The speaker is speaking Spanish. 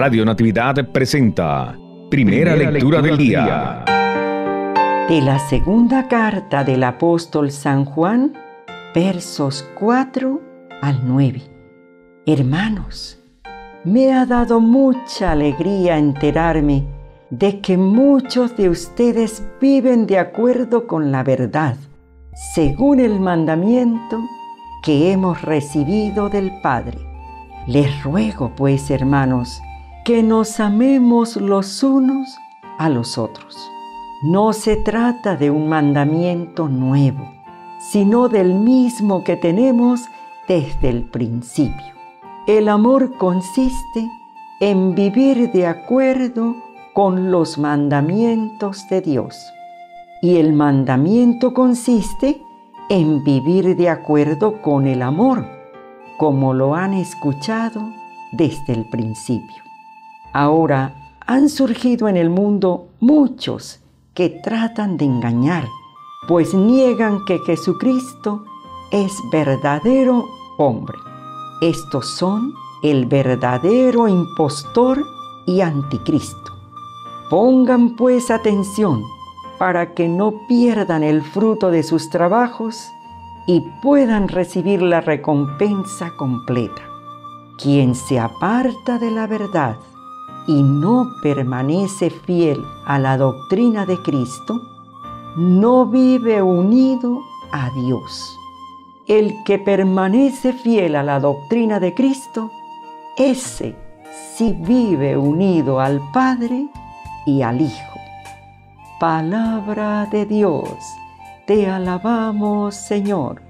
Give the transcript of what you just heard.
Radio Natividad presenta Primera, lectura, del día. De la segunda carta del apóstol San Juan, versos 4 al 9. Hermanos, me ha dado mucha alegría enterarme de que muchos de ustedes viven de acuerdo con la verdad, según el mandamiento que hemos recibido del Padre. Les ruego, pues, hermanos, que nos amemos los unos a los otros. No se trata de un mandamiento nuevo, sino del mismo que tenemos desde el principio. El amor consiste en vivir de acuerdo con los mandamientos de Dios. Y el mandamiento consiste en vivir de acuerdo con el amor, como lo han escuchado desde el principio. Ahora han surgido en el mundo muchos que tratan de engañar, pues niegan que Jesucristo es verdadero hombre. Estos son el verdadero impostor y anticristo. Pongan pues atención para que no pierdan el fruto de sus trabajos y puedan recibir la recompensa completa. Quien se aparta de la verdad y no permanece fiel a la doctrina de Cristo, no vive unido a Dios. El que permanece fiel a la doctrina de Cristo, ese sí vive unido al Padre y al Hijo. Palabra de Dios, te alabamos Señor.